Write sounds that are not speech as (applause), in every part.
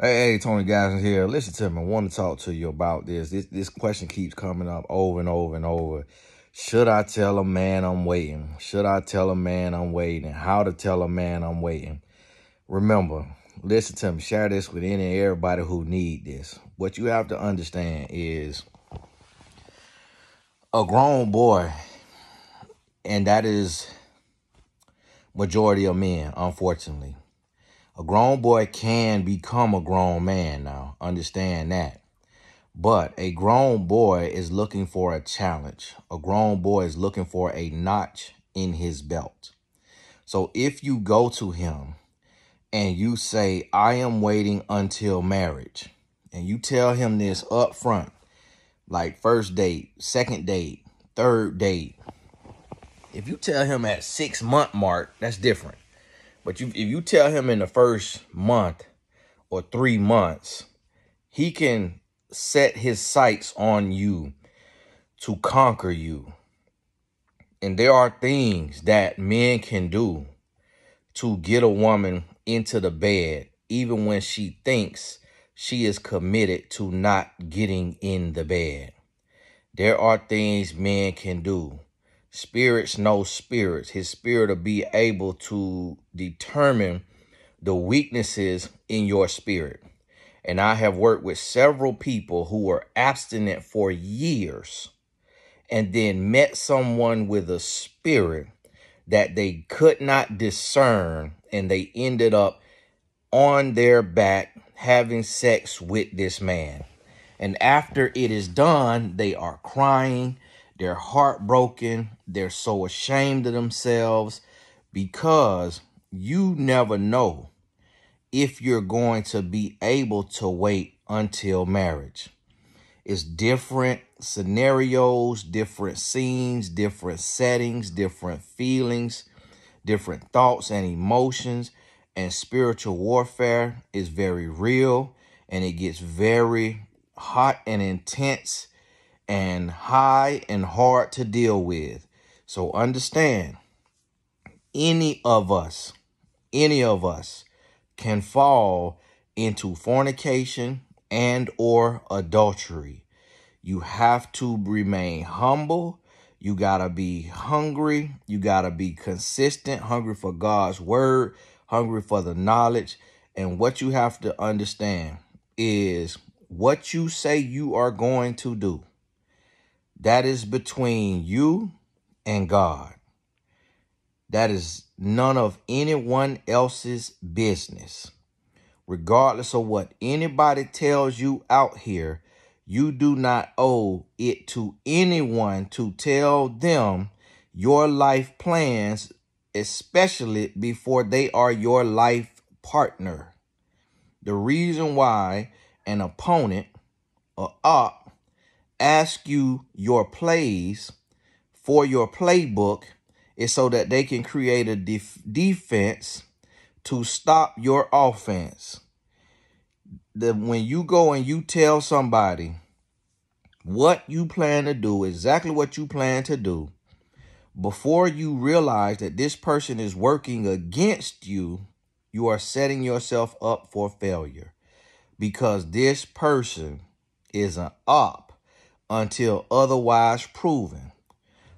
Hey, hey, Tony Gaskins here. Listen to me. I want to talk to you about this. This this question keeps coming up over and over and over. Should I tell a man I'm waiting? Should I tell a man I'm waiting? How to tell a man I'm waiting? Remember, listen to me. Share this with any and everybody who need this. What you have to understand is a grown boy, and that is majority of men, unfortunately a grown boy can become a grown man now. Understand that. But a grown boy is looking for a challenge. A grown boy is looking for a notch in his belt. So if you go to him and you say, I am waiting until marriage, and you tell him this up front, like first date, second date, third date, if you tell him at six month mark, that's different. But you, if you tell him in the first month or three months, he can set his sights on you to conquer you. And there are things that men can do to get a woman into the bed, even when she thinks she is committed to not getting in the bed. There are things men can do spirits know spirits. His spirit will be able to determine the weaknesses in your spirit. And I have worked with several people who were abstinent for years and then met someone with a spirit that they could not discern and they ended up on their back having sex with this man. And after it is done, they are crying, they're heartbroken. They're so ashamed of themselves because you never know if you're going to be able to wait until marriage. It's different scenarios, different scenes, different settings, different feelings, different thoughts and emotions. And spiritual warfare is very real and it gets very hot and intense and high and hard to deal with. So understand, any of us, any of us can fall into fornication and or adultery. You have to remain humble. You got to be hungry. You got to be consistent, hungry for God's word, hungry for the knowledge. And what you have to understand is what you say you are going to do that is between you and God. That is none of anyone else's business. Regardless of what anybody tells you out here, you do not owe it to anyone to tell them your life plans, especially before they are your life partner. The reason why an opponent or op ask you your plays for your playbook is so that they can create a def defense to stop your offense. The, when you go and you tell somebody what you plan to do, exactly what you plan to do, before you realize that this person is working against you, you are setting yourself up for failure because this person is an op until otherwise proven.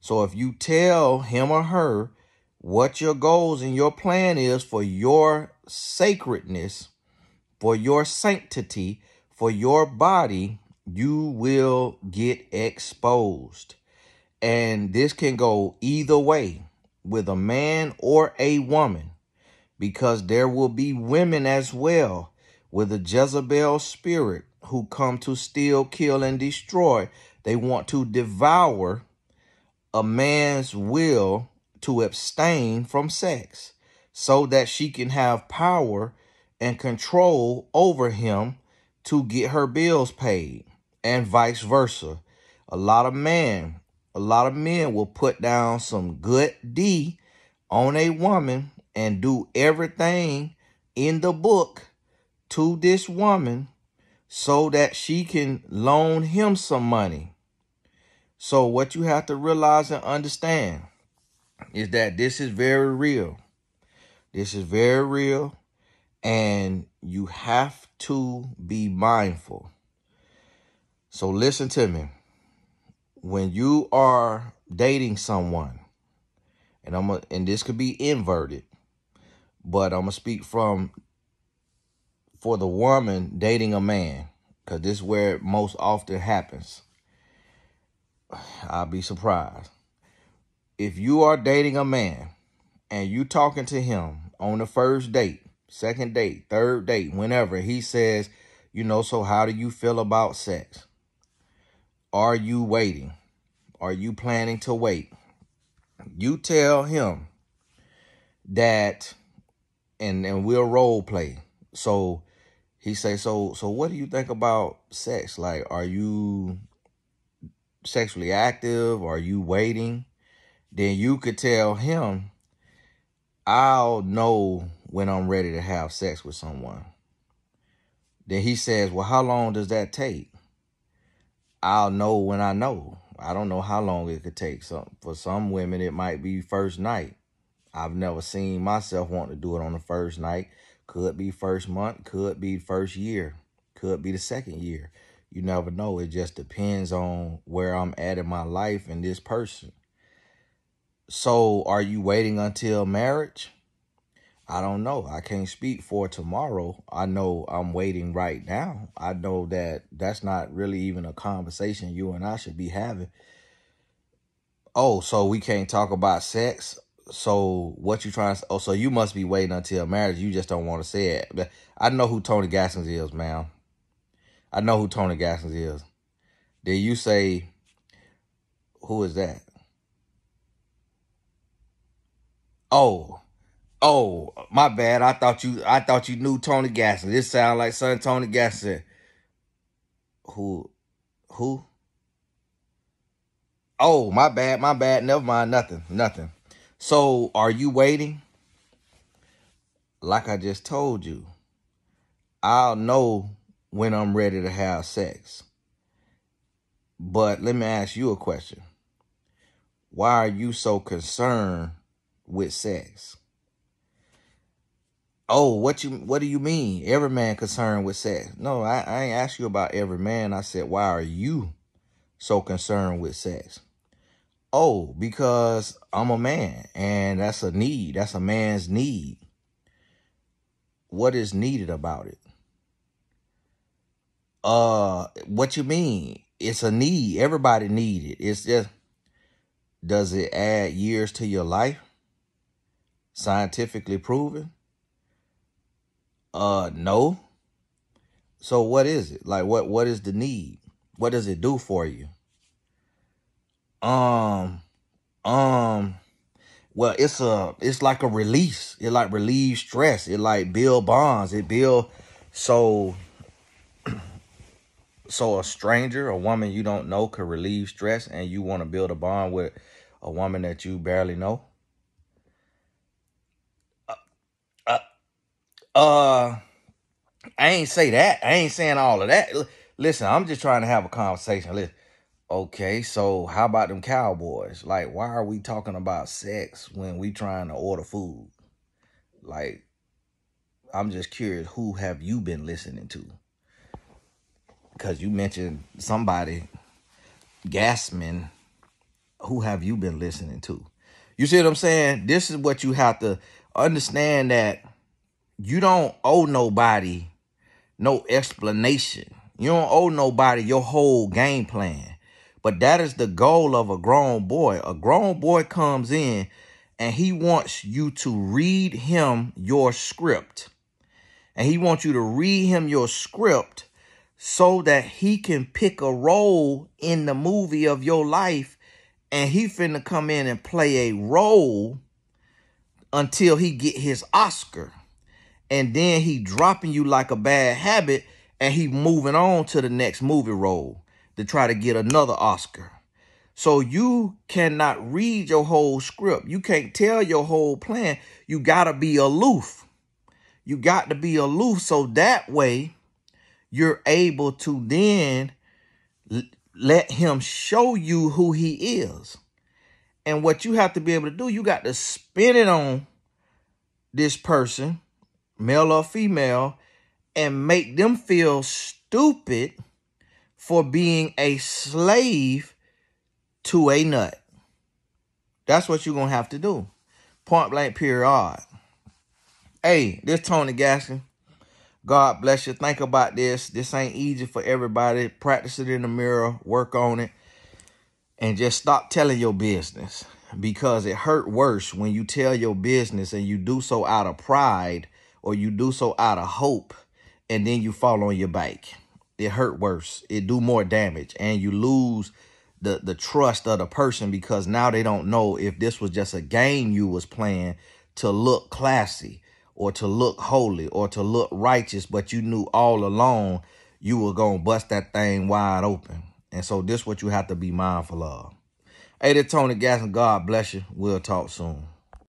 So if you tell him or her what your goals and your plan is for your sacredness, for your sanctity, for your body, you will get exposed. And this can go either way with a man or a woman because there will be women as well with a Jezebel spirit who come to steal, kill, and destroy. They want to devour a man's will to abstain from sex so that she can have power and control over him to get her bills paid and vice versa. A lot of men, a lot of men will put down some good D on a woman and do everything in the book to this woman so that she can loan him some money. So what you have to realize and understand is that this is very real. This is very real. And you have to be mindful. So listen to me. When you are dating someone, and I'm a, and this could be inverted, but I'm gonna speak from for the woman dating a man, because this is where it most often happens. I'll be surprised. If you are dating a man and you talking to him on the first date, second date, third date, whenever he says, you know, so how do you feel about sex? Are you waiting? Are you planning to wait? You tell him that and and we'll role play. So he say, so so what do you think about sex? Like, are you sexually active? Are you waiting? Then you could tell him, I'll know when I'm ready to have sex with someone. Then he says, well, how long does that take? I'll know when I know. I don't know how long it could take. So for some women, it might be first night. I've never seen myself want to do it on the first night. Could be first month, could be first year, could be the second year. You never know. It just depends on where I'm at in my life and this person. So are you waiting until marriage? I don't know. I can't speak for tomorrow. I know I'm waiting right now. I know that that's not really even a conversation you and I should be having. Oh, so we can't talk about sex? So what you trying to? Oh, so you must be waiting until marriage. You just don't want to say it. But I know who Tony Gaskins is, man. I know who Tony Gaskins is. Did you say who is that? Oh, oh, my bad. I thought you. I thought you knew Tony Gaskins. This sound like son Tony Gaskins. Who? Who? Oh, my bad. My bad. Never mind. Nothing. Nothing. So are you waiting? Like I just told you, I'll know when I'm ready to have sex. But let me ask you a question. Why are you so concerned with sex? Oh, what you what do you mean? Every man concerned with sex. No, I, I ain't asked you about every man. I said, why are you so concerned with sex? Oh, because I'm a man and that's a need. That's a man's need. What is needed about it? Uh, what you mean? It's a need. Everybody need it. It's just, does it add years to your life? Scientifically proven? Uh, no. So what is it? Like, what, what is the need? What does it do for you? Um um well it's a it's like a release. It like relieves stress. It like build bonds. It build so (clears throat) so a stranger a woman you don't know could relieve stress and you want to build a bond with a woman that you barely know? Uh, uh, uh i ain't say that. I ain't saying all of that. Listen i'm just trying to have a conversation. Listen Okay, so how about them cowboys? Like, why are we talking about sex when we trying to order food? Like, I'm just curious, who have you been listening to? Because you mentioned somebody, Gasman. Who have you been listening to? You see what I'm saying? This is what you have to understand that you don't owe nobody no explanation. You don't owe nobody your whole game plan. But that is the goal of a grown boy. A grown boy comes in and he wants you to read him your script. And he wants you to read him your script so that he can pick a role in the movie of your life. And he finna come in and play a role until he get his Oscar. And then he dropping you like a bad habit and he moving on to the next movie role to try to get another Oscar. So you cannot read your whole script. You can't tell your whole plan. You got to be aloof. You got to be aloof so that way you're able to then let him show you who he is. And what you have to be able to do, you got to spin it on this person, male or female, and make them feel stupid for being a slave to a nut. That's what you're going to have to do. Point blank, period. Hey, this Tony Gaskin. God bless you. Think about this. This ain't easy for everybody. Practice it in the mirror. Work on it. And just stop telling your business because it hurt worse when you tell your business and you do so out of pride or you do so out of hope and then you fall on your back. It hurt worse. It do more damage and you lose the the trust of the person because now they don't know if this was just a game you was playing to look classy or to look holy or to look righteous, but you knew all along you were going to bust that thing wide open. And so this what you have to be mindful of. Hey, this Tony Gaskin. God bless you. We'll talk soon.